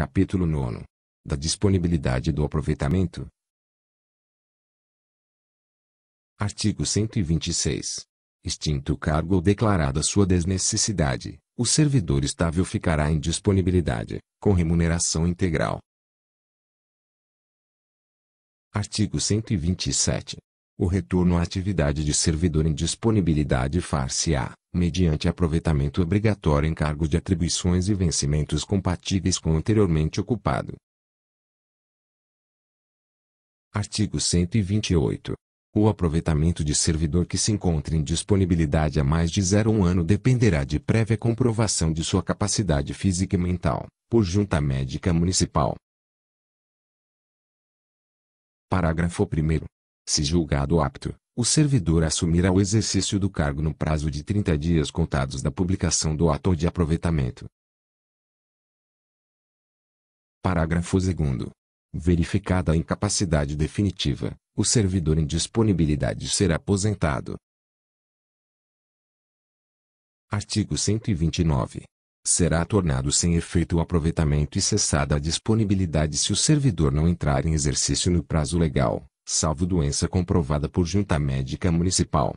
Capítulo 9. Da disponibilidade do aproveitamento. Artigo 126. Extinto o cargo ou declarada sua desnecessidade, o servidor estável ficará em disponibilidade, com remuneração integral. Artigo 127. O retorno à atividade de servidor em disponibilidade far-se-á, mediante aproveitamento obrigatório em cargo de atribuições e vencimentos compatíveis com o anteriormente ocupado. Artigo 128. O aproveitamento de servidor que se encontre em disponibilidade há mais de 01 ano dependerá de prévia comprovação de sua capacidade física e mental, por junta médica municipal. Parágrafo 1. Se julgado apto, o servidor assumirá o exercício do cargo no prazo de 30 dias contados da publicação do ato de aproveitamento. Parágrafo 2. Verificada a incapacidade definitiva, o servidor em disponibilidade será aposentado. Artigo 129. Será tornado sem efeito o aproveitamento e cessada a disponibilidade se o servidor não entrar em exercício no prazo legal, salvo doença comprovada por junta médica municipal.